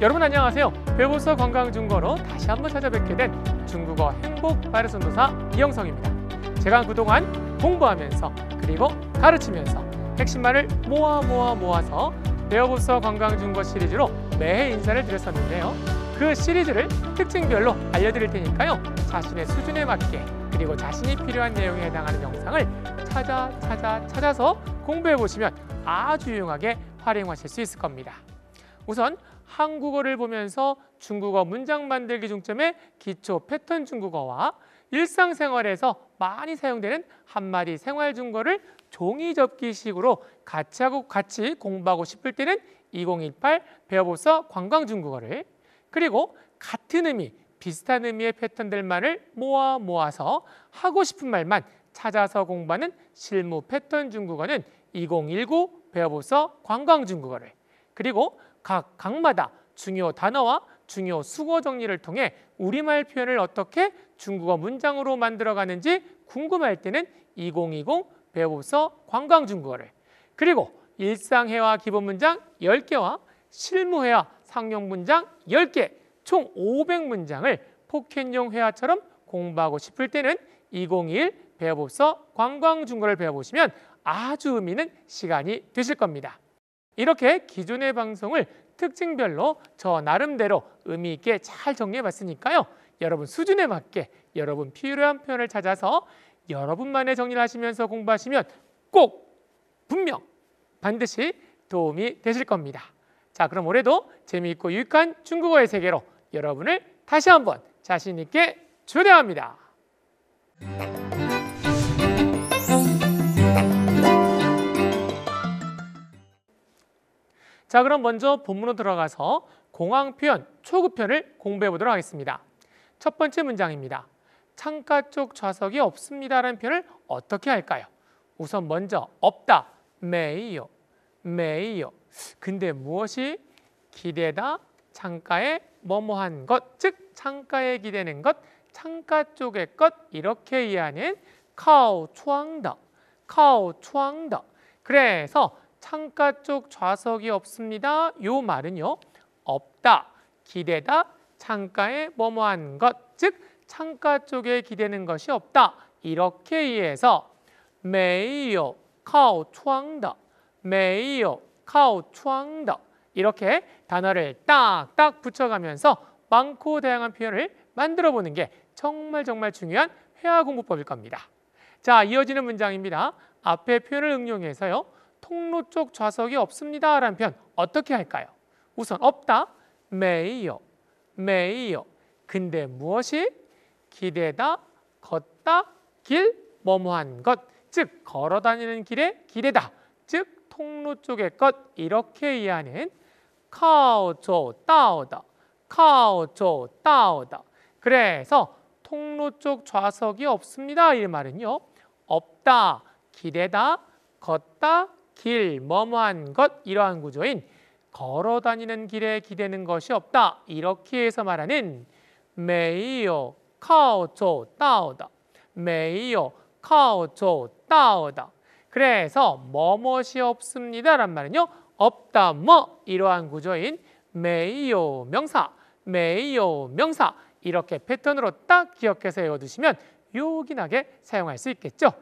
여러분 안녕하세요. 배우서 건강중거로 다시 한번 찾아뵙게 된 중국어 행복 바르선도사 이영성입니다. 제가 그동안 공부하면서 그리고 가르치면서 핵심만을 모아 모아 모아서 배워보서 건강중거 시리즈로 매해 인사를 드렸었는데요. 그 시리즈를 특징별로 알려드릴 테니까요. 자신의 수준에 맞게 그리고 자신이 필요한 내용에 해당하는 영상을 찾아 찾아 찾아서 공부해 보시면 아주 유용하게 활용하실 수 있을 겁니다. 우선 한국어를 보면서 중국어 문장 만들기 중점의 기초 패턴 중국어와 일상생활에서 많이 사용되는 한마디 생활 중거를 종이 접기식으로 같이 하고 같이 공부하고 싶을 때는 2018 배워보서 관광 중국어를 그리고 같은 의미 비슷한 의미의 패턴들만을 모아 모아서 하고 싶은 말만 찾아서 공부하는 실무 패턴 중국어는 2019 배워보서 관광 중국어를 그리고 각 강마다 중요 단어와 중요 수거 정리를 통해 우리말 표현을 어떻게 중국어 문장으로 만들어가는지 궁금할 때는 2020 배워보서 관광 중국어를 그리고 일상회화 기본 문장 10개와 실무회화 상용 문장 10개 총 500문장을 포켓용 회화처럼 공부하고 싶을 때는 2021 배워보서 관광 중국어를 배워보시면 아주 의미 있는 시간이 되실 겁니다. 이렇게 기존의 방송을 특징별로 저 나름대로 의미 있게 잘 정리해 봤으니까요. 여러분 수준에 맞게 여러분 필요한 표현을 찾아서 여러분만의 정리를 하시면서 공부하시면 꼭 분명 반드시 도움이 되실 겁니다. 자, 그럼 올해도 재미있고 유익한 중국어의 세계로 여러분을 다시 한번 자신 있게 초대합니다. 자, 그럼 먼저 본문으로 들어가서 공항 표현 초급 편을 공부해 보도록 하겠습니다. 첫 번째 문장입니다. 창가 쪽 좌석이 없습니다라는 표현을 어떻게 할까요? 우선 먼저 없다, 메이요, 메이요. 근데 무엇이 기대다, 창가에 뭐뭐한 것, 즉 창가에 기대는 것, 창가 쪽의 것 이렇게 이해하는 카오 추앙더, 카오 추앙더. 그래서 창가 쪽 좌석이 없습니다. 요 말은요. 없다, 기대다, 창가에 뭐뭐한 것, 즉 창가 쪽에 기대는 것이 없다. 이렇게 이해해서 没有 靠窗的 没有 靠窗的 이렇게 단어를 딱딱 붙여가면서 많고 다양한 표현을 만들어 보는 게 정말 정말 중요한 회화 공부법일 겁니다. 자, 이어지는 문장입니다. 앞에 표현을 응용해서요. 통로 쪽 좌석이 없습니다. 라는 표현 어떻게 할까요? 우선 없다, 메이요, 메이요. 근데 무엇이? 기대다, 걷다, 길, 뭐뭐한 것. 즉, 걸어 다니는 길에 기대다. 즉, 통로 쪽의 것. 이렇게 이해하는 카오조 따오다, 카오조 따오다. 그래서 통로 쪽 좌석이 없습니다. 이 말은요. 없다, 기대다, 걷다, 길, 뭐뭐한 것 이러한 구조인 걸어 다니는 길에 기대는 것이 없다. 이렇게 해서 말하는 메이요 카오조 따오다. 메이요 카오조 따오다. 그래서 뭐뭇이 없습니다란 말은요. 없다 뭐 이러한 구조인 메이요 명사, 메이요 명사 이렇게 패턴으로 딱 기억해서 외워두시면 요긴하게 사용할 수 있겠죠.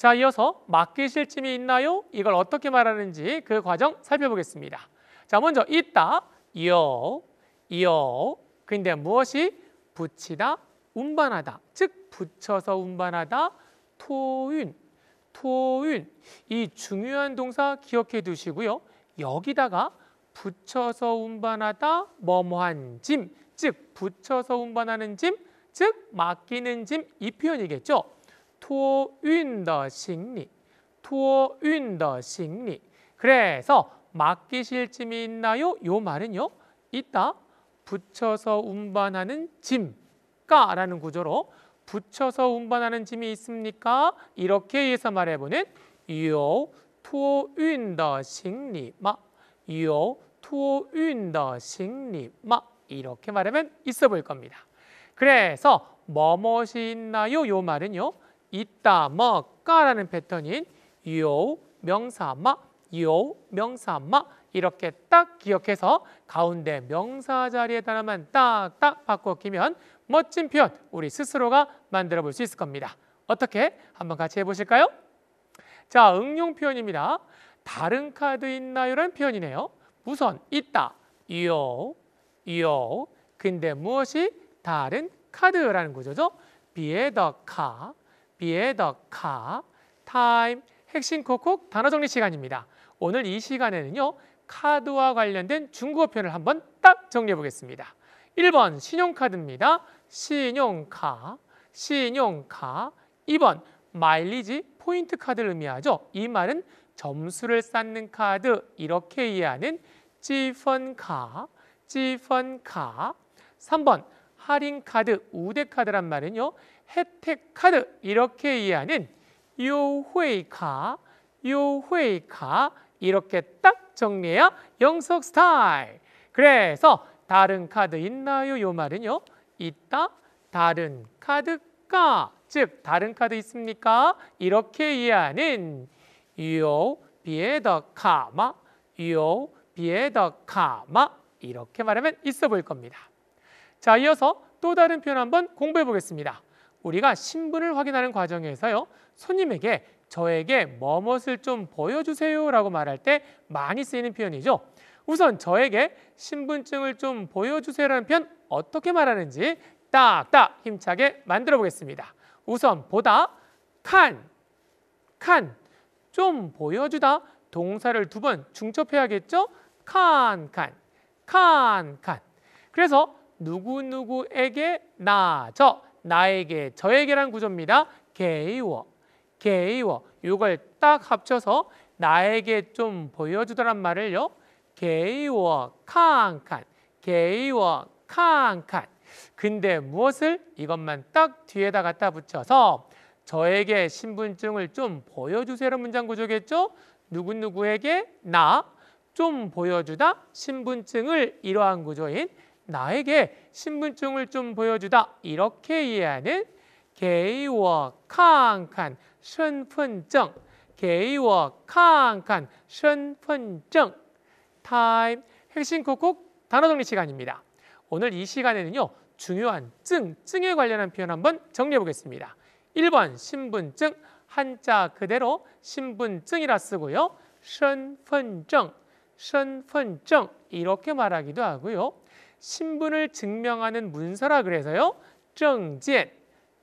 자, 이어서 맡기실 짐이 있나요? 이걸 어떻게 말하는지 그 과정 살펴보겠습니다. 자, 먼저 있다, 요, 요. 근데 무엇이 붙이다, 운반하다. 즉 붙여서 운반하다, 토윤, 토윤. 이 중요한 동사 기억해 두시고요. 여기다가 붙여서 운반하다, 뭐뭐한 짐. 즉 붙여서 운반하는 짐, 즉 맡기는 짐 이 표현이겠죠. 托运的行李,托运的行李. 그래서 맡기실 짐이 있나요? 요 말은요. 있다. 붙여서 운반하는 짐가라는 구조로 붙여서 운반하는 짐이 있습니까? 이렇게 해서 말해보는 有托运的行李吗?有托运的行李吗? 이렇게 말하면 있어 보일 겁니다. 그래서 뭐뭇이 있나요? 요 말은요. 있다, 뭐까라는 패턴인 요 명사 마 요 명사 마 이렇게 딱 기억해서 가운데 명사 자리에 단어만 딱딱 바꿔 끼면 멋진 표현 우리 스스로가 만들어 볼 수 있을 겁니다. 어떻게? 한번 같이 해보실까요? 자, 응용 표현입니다. 다른 카드 있나요?라는 표현이네요. 우선 있다, 有, 有. 근데 무엇이 다른 카드라는 구조죠? 别的卡, 别的卡, 타임, 핵심 콕콕 단어 정리 시간입니다. 오늘 이 시간에는요. 카드와 관련된 중국어 표현을 한번 딱 정리해 보겠습니다. 1번 신용카드입니다. 신용카, 신용카. 2번 마일리지 포인트 카드를 의미하죠. 이 말은 점수를 쌓는 카드 이렇게 이해하는 찌펀카, 찌펀카. 3번 할인 카드, 우대 카드란 말은요. 혜택 카드 이렇게 이해하는 요회카, 요회카 이렇게 딱 정리해야 영석 스타일. 그래서 다른 카드 있나요? 요 말은요. 있다. 다른 카드가 즉 다른 카드 있습니까? 이렇게 이해하는 요 비에 더 카마 요 비에 더 카마 이렇게 말하면 있어 보일 겁니다. 자, 이어서 또 다른 표현 한번 공부해 보겠습니다. 우리가 신분을 확인하는 과정에서요. 손님에게 저에게 뭐뭇을 좀 보여주세요라고 말할 때 많이 쓰이는 표현이죠. 우선 저에게 신분증을 좀 보여주세요라는 표현 어떻게 말하는지 딱딱 힘차게 만들어 보겠습니다. 우선 보다 칸, 칸, 좀 보여주다 동사를 두 번 중첩해야겠죠? 칸, 칸, 칸, 칸. 그래서 누구누구에게 나, 저, 나에게, 저에게란 구조입니다. 게이워, 게이워. 이걸 딱 합쳐서 나에게 좀 보여주더란 말을요. 게이워, 칸, 칸, 게이워, 칸, 칸. 근데 무엇을 이것만 딱 뒤에다 갖다 붙여서 저에게 신분증을 좀 보여주세요 문장 구조겠죠? 누구누구에게 나 좀 보여주다 신분증을 이러한 구조인 나에게 신분증을 좀 보여주다 이렇게 이해하는 给我看看身份证给我看看身份证 타임 핵심 콕콕 단어 정리 시간입니다. 오늘 이 시간에는요. 중요한 증, 증에 관련한 표현 한번 정리해 보겠습니다. 1번 신분증 한자 그대로 신분증이라 쓰고요. 身份证, 身份证 이렇게 말하기도 하고요. 신분을 증명하는 문서라 그래서요. 정젠,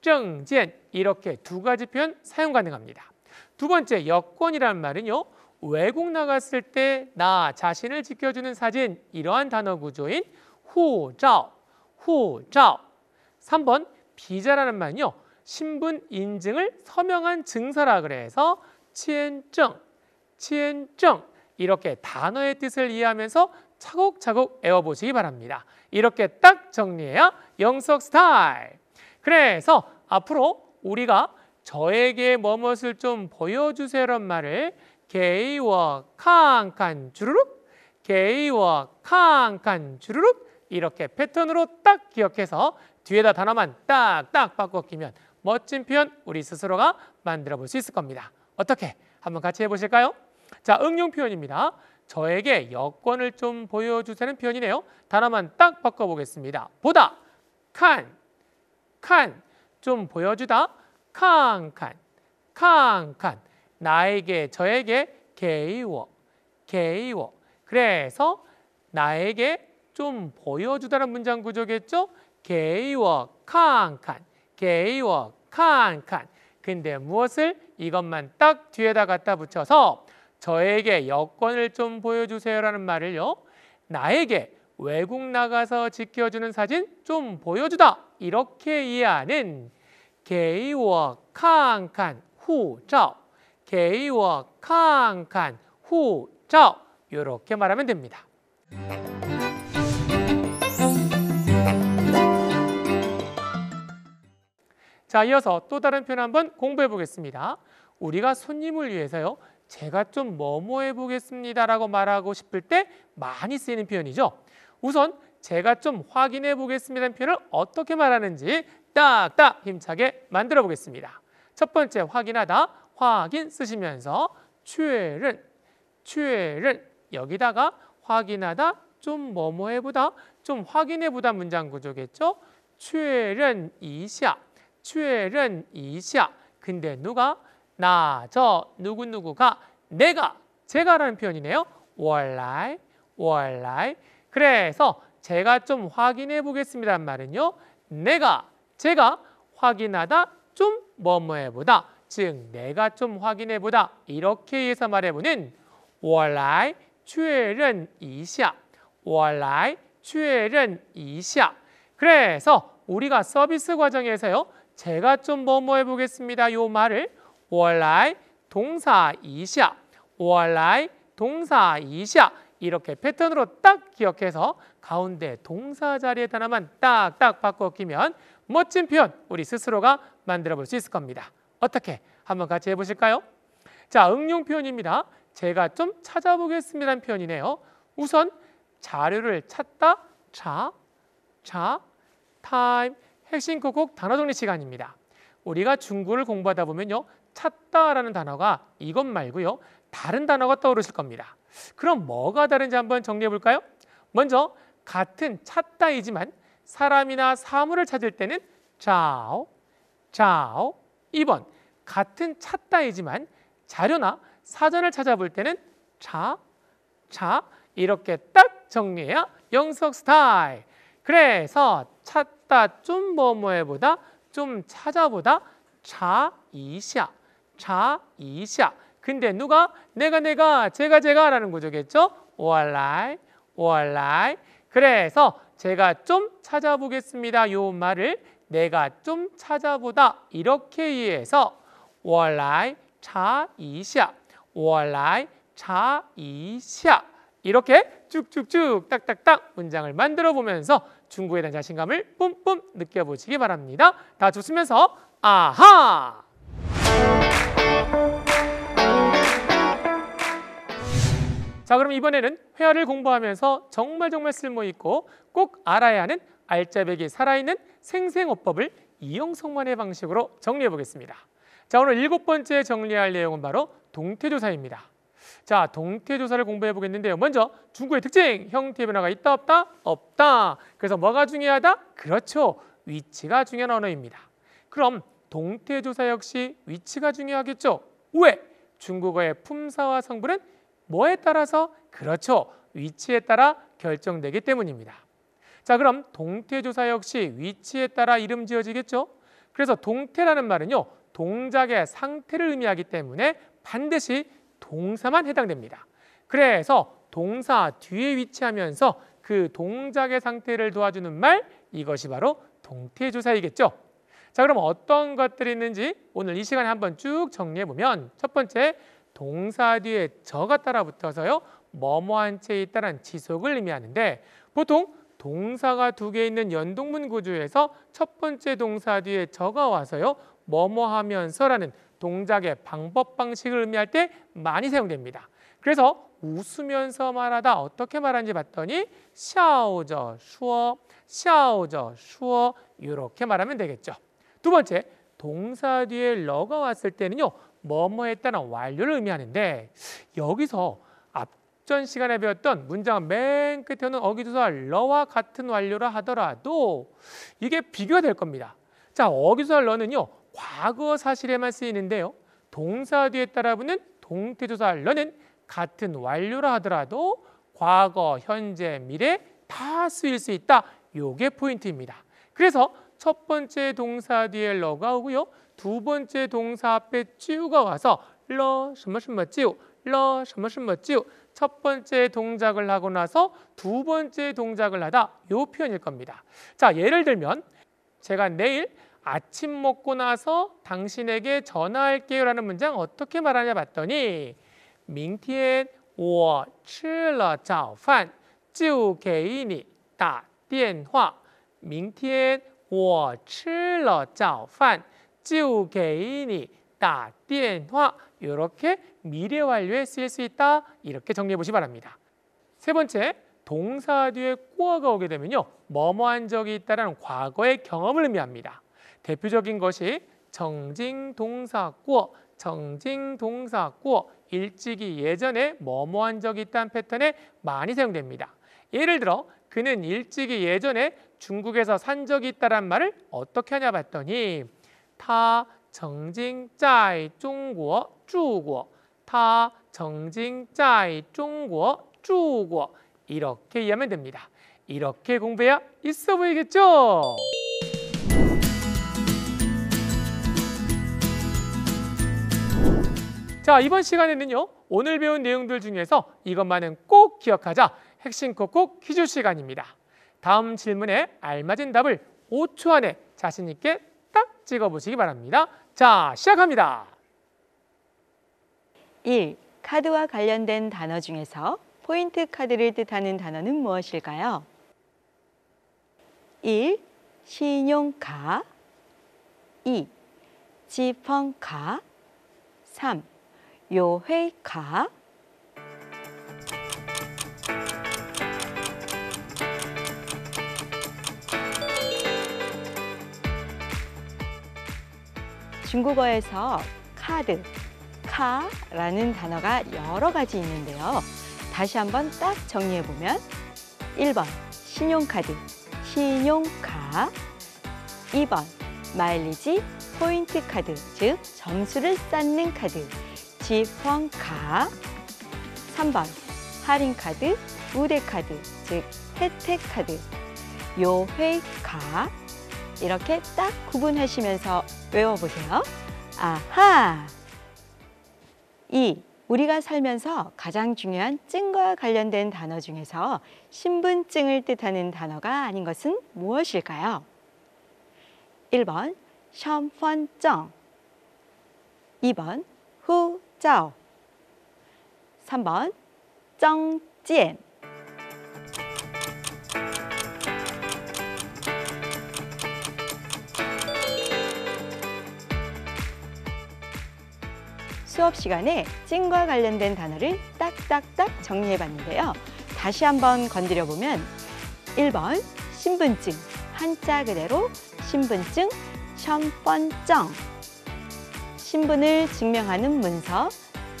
정젠 이렇게 두 가지 표현 사용 가능합니다. 두 번째 여권이라는 말은요. 외국 나갔을 때 나 자신을 지켜주는 사진 이러한 단어 구조인 호照, 호照. 3번 비자라는 말은요. 신분 인증을 서명한 증서라 그래서 치엔증, 치엔증 이렇게 단어의 뜻을 이해하면서 차곡차곡 외워보시기 바랍니다. 이렇게 딱 정리해야 영석 스타일. 그래서 앞으로 우리가 저에게 뭐뭇을 좀 보여주세요란 말을 게이워 칸칸 주르륵 게이워 칸칸 주르륵 이렇게 패턴으로 딱 기억해서 뒤에다 단어만 딱딱 바꿔 끼면 멋진 표현 우리 스스로가 만들어 볼 수 있을 겁니다. 어떻게? 한번 같이 해보실까요? 자, 응용 표현입니다. 저에게 여권을 좀 보여주세요 표현이네요. 단어만 딱 바꿔보겠습니다. 보다, 칸, 칸, 좀 보여주다, 칸, 칸, 칸, 칸. 나에게, 저에게, 게이워, 게이워. 그래서 나에게 좀 보여주다는 문장 구조겠죠? 게이워, 칸, 칸, 게이워, 칸, 칸. 근데 무엇을 이것만 딱 뒤에다 갖다 붙여서 저에게 여권을 좀 보여주세요라는 말을요. 나에게 외국 나가서 지켜주는 사진 좀 보여주다 이렇게 이해하는 게이워 칸칸 후照 게이워 칸칸 후照 이렇게 말하면 됩니다. 자, 이어서 또 다른 표현 한번 공부해 보겠습니다. 우리가 손님을 위해서요. 제가 좀 뭐뭐해 보겠습니다라고 말하고 싶을 때 많이 쓰이는 표현이죠. 우선 제가 좀 확인해 보겠습니다는 표현을 어떻게 말하는지 딱딱 힘차게 만들어 보겠습니다. 첫 번째 확인하다 확인 쓰시면서 최른 최른 여기다가 확인하다 좀 뭐뭐해 보다 좀 확인해 보다 문장 구조겠죠. 최른 이샤 최른 이샤 근데 누가 나, 저, 누구누구가 내가, 제가라는 표현이네요. 我来, 我来 그래서 제가 좀 확인해 보겠습니다 말은요. 내가, 제가 확인하다 좀 뭐뭐해 보다 즉 내가 좀 확인해 보다 이렇게 해서 말해보는 我来确认一下我来确认一下그래서 우리가 서비스 과정에서요. 제가 좀 뭐뭐 해보겠습니다. 요 말을 我来 동사 一下我来 동사 一下 이렇게 패턴으로 딱 기억해서 가운데 동사 자리에 하나만 딱딱 바꿔 끼면 멋진 표현 우리 스스로가 만들어 볼 수 있을 겁니다. 어떻게? 한번 같이 해보실까요? 자, 응용 표현입니다. 제가 좀 찾아보겠습니다는 표현이네요. 우선 자료를 찾다, 자, 자, 타임, 핵심 꼭꼭 단어 정리 시간입니다. 우리가 중국어를 공부하다 보면요. 찾다라는 단어가 이것 말고요. 다른 단어가 떠오르실 겁니다. 그럼 뭐가 다른지 한번 정리해 볼까요? 먼저 같은 찾다이지만 사람이나 사물을 찾을 때는 자오, 자오. 2번 같은 찾다이지만 자료나 사전을 찾아볼 때는 자, 자 이렇게 딱 정리해야 영석 스타일. 그래서 찾다 좀 뭐뭐해보다 좀 찾아보다 자 이샤, 자이샤 근데 누가 내가 내가 제가 제가라는 구조겠죠? 그렇죠? 오알라이 오알라이 그래서 제가 좀 찾아보겠습니다. 요 말을 내가 좀 찾아보다 이렇게 이해해서 월라이 자, 이샤. 월라이 자, 이샤. 이렇게 쭉쭉쭉 딱딱딱 문장을 만들어 보면서 중국에 대한 자신감을 뿜뿜 느껴보시기 바랍니다. 다 좋으면서 아하! 자 그럼 이번에는 회화를 공부하면서 정말 정말 쓸모있고 꼭 알아야 하는 알짜배기 살아있는 생생어법을 이용성만의 방식으로 정리해 보겠습니다. 자 오늘 일곱 번째 정리할 내용은 바로 동태조사입니다. 자 동태조사를 공부해 보겠는데요. 먼저 중국의 특징, 형태 변화가 있다 없다? 없다. 그래서 뭐가 중요하다? 그렇죠. 위치가 중요한 언어입니다. 그럼 동태조사 역시 위치가 중요하겠죠. 왜? 중국어의 품사와 성분은 뭐에 따라서? 그렇죠. 위치에 따라 결정되기 때문입니다. 자 그럼 동태조사 역시 위치에 따라 이름 지어지겠죠. 그래서 동태라는 말은요. 동작의 상태를 의미하기 때문에 반드시 동사만 해당됩니다. 그래서 동사 뒤에 위치하면서 그 동작의 상태를 도와주는 말 이것이 바로 동태조사이겠죠. 자 그럼 어떤 것들이 있는지 오늘 이 시간에 한번 쭉 정리해 보면 첫 번째 동사 뒤에 저가 따라 붙어서요 뭐뭐한 채 있다는 지속을 의미하는데 보통 동사가 두 개 있는 연동문 구조에서 첫 번째 동사 뒤에 저가 와서요 뭐뭐 하면서라는 동작의 방법 방식을 의미할 때 많이 사용됩니다. 그래서 웃으면서 말하다 어떻게 말하는지 봤더니 샤오저 슈어 샤오저 슈어 이렇게 말하면 되겠죠. 두 번째 동사 뒤에 러가 왔을 때는요 뭐뭐 했다는 완료를 의미하는데 여기서 앞전 시간에 배웠던 문장 맨 끝에 오는 어기조사 러와 같은 완료라 하더라도 이게 비교가 될 겁니다. 자 어기조사 러는요 과거 사실에만 쓰이는데요. 동사 뒤에 따라 붙는 동태조사 러는 같은 완료라 하더라도 과거, 현재, 미래 다 쓰일 수 있다. 요게 포인트입니다. 그래서 첫 번째 동사 뒤에 러가 오고요. 두 번째 동사 앞에 찌우가 와서 러, 什么什么찌우, 러, 什么什么찌우 첫 번째 동작을 하고 나서 두 번째 동작을 하다 요 표현일 겁니다. 자, 예를 들면 제가 내일 아침 먹고 나서 당신에게 전화할게요라는 문장 어떻게 말하냐 봤더니 明天我吃了早饭就给你打电话明天 我吃了早饭就给你打电话 이렇게 미래 완료에 쓰일 수 있다 이렇게 정리해 보시 기 바랍니다. 세 번째 동사 뒤에 꾸어가 오게 되면요 뭐뭐한 적이 있다는 과거의 경험을 의미합니다. 대표적인 것이 정징 동사 꾸어 정징 동사 꾸어 일찍이 예전에 뭐뭐한 적이 있다는 패턴에 많이 사용됩니다. 예를 들어 그는 일찍이 예전에 중국에서 산 적이 있다란 말을 어떻게 하냐 봤더니 타 정징 짜이 중국어 주국어 타 정징 짜이 중국어 주국어 이렇게 이해하면 됩니다. 이렇게 공부해야 있어 보이겠죠? 자 이번 시간에는요 오늘 배운 내용들 중에서 이것만은 꼭 기억하자 핵심 꼭꼭 퀴즈 시간입니다 다음 질문에 알맞은 답을 5초 안에 자신 있게 딱 찍어보시기 바랍니다 자 시작합니다 1. 카드와 관련된 단어 중에서 포인트 카드를 뜻하는 단어는 무엇일까요? 1. 신용카 2. 지펑카 3. 요회카 중국어에서 카드, 卡라는 단어가 여러 가지 있는데요. 다시 한번 딱 정리해 보면 1번 신용카드, 信用卡 2번 마일리지 포인트 카드, 즉 점수를 쌓는 카드, 积分卡 3번 할인 카드, 우대 카드, 즉 혜택 카드, 요회카 이렇게 딱 구분하시면서 외워보세요. 아하! 이 우리가 살면서 가장 중요한 증과 관련된 단어 중에서 신분증을 뜻하는 단어가 아닌 것은 무엇일까요? 1번 션펀정 2번 후자오 3번 정지엔 수업 시간에 찐과 관련된 단어를 딱딱딱 정리해봤는데요. 다시 한번 건드려보면 1번 신분증, 한자 그대로 신분증, 션번정 신분을 증명하는 문서,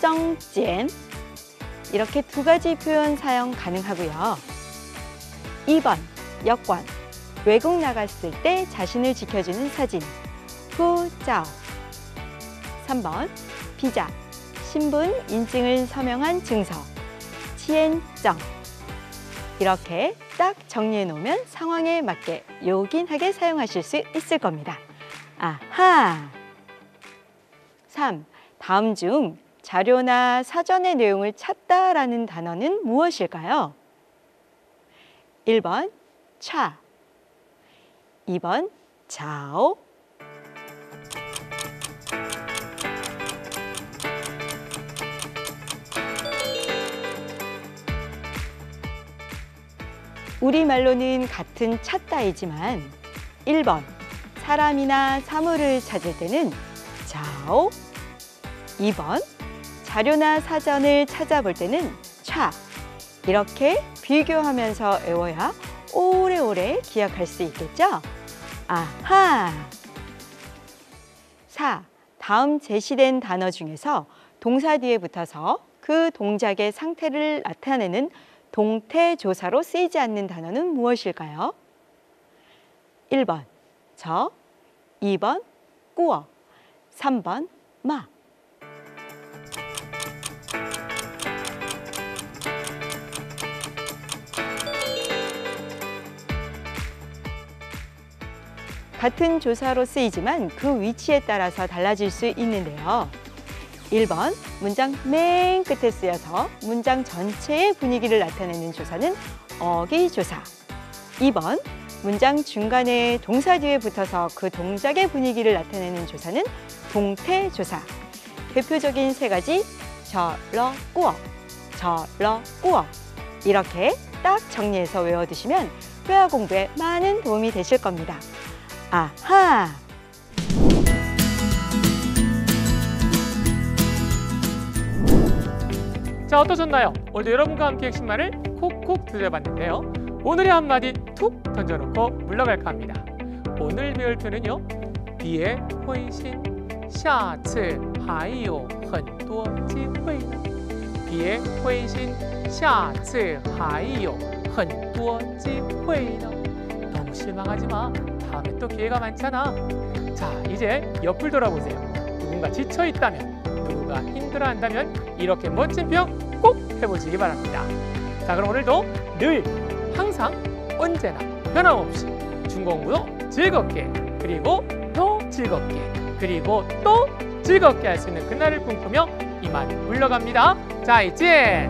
정젠 이렇게 두 가지 표현 사용 가능하고요. 2번 여권, 외국 나갔을 때 자신을 지켜주는 사진, 후자 3번 비자, 신분 인증을 서명한 증서, 치엔정 이렇게 딱 정리해 놓으면 상황에 맞게 요긴하게 사용하실 수 있을 겁니다. 아하! 3. 다음 중 자료나 사전의 내용을 찾다라는 단어는 무엇일까요? 1번 차 2번 자오 우리말로는 같은 찾다이지만 1번 사람이나 사물을 찾을 때는 자오 2번 자료나 사전을 찾아볼 때는 차 이렇게 비교하면서 외워야 오래오래 기억할 수 있겠죠? 아하! 4. 다음 제시된 단어 중에서 동사 뒤에 붙어서 그 동작의 상태를 나타내는 동태조사로 쓰이지 않는 단어는 무엇일까요? 1번 저, 2번 꾸어, 3번 마. 같은 조사로 쓰이지만 그 위치에 따라서 달라질 수 있는데요. 1번 문장 맨 끝에 쓰여서 문장 전체의 분위기를 나타내는 조사는 어기 조사 2번 문장 중간에 동사 뒤에 붙어서 그 동작의 분위기를 나타내는 조사는 동태 조사 대표적인 세 가지 저러 꾸어 저러 꾸어 이렇게 딱 정리해서 외워두시면 회화 공부에 많은 도움이 되실 겁니다. 아하! 자 어떠셨나요? 오늘 여러분과 함께 핵심말을 콕콕 들여봤는데요. 오늘의 한마디 툭 던져놓고 물러갈까 합니다. 오늘 배울 표는요. 비에 회신, 샤츠 하이오 헌도 기회. 비에 회신, 샤츠 하이오 헌도 기회. 너무 실망하지 마. 다음에 또 기회가 많잖아. 자, 이제 옆을 돌아보세요. 누군가 지쳐 있다면, 누군가 힘들어 한다면 이렇게 멋진 표현 꼭 해보시기 바랍니다. 자, 그럼 오늘도 늘 항상 언제나 변함없이 중공부도 즐겁게 그리고 더 즐겁게 그리고 또 즐겁게 할 수 있는 그날을 꿈꾸며 이만 물러갑니다. 자, 이제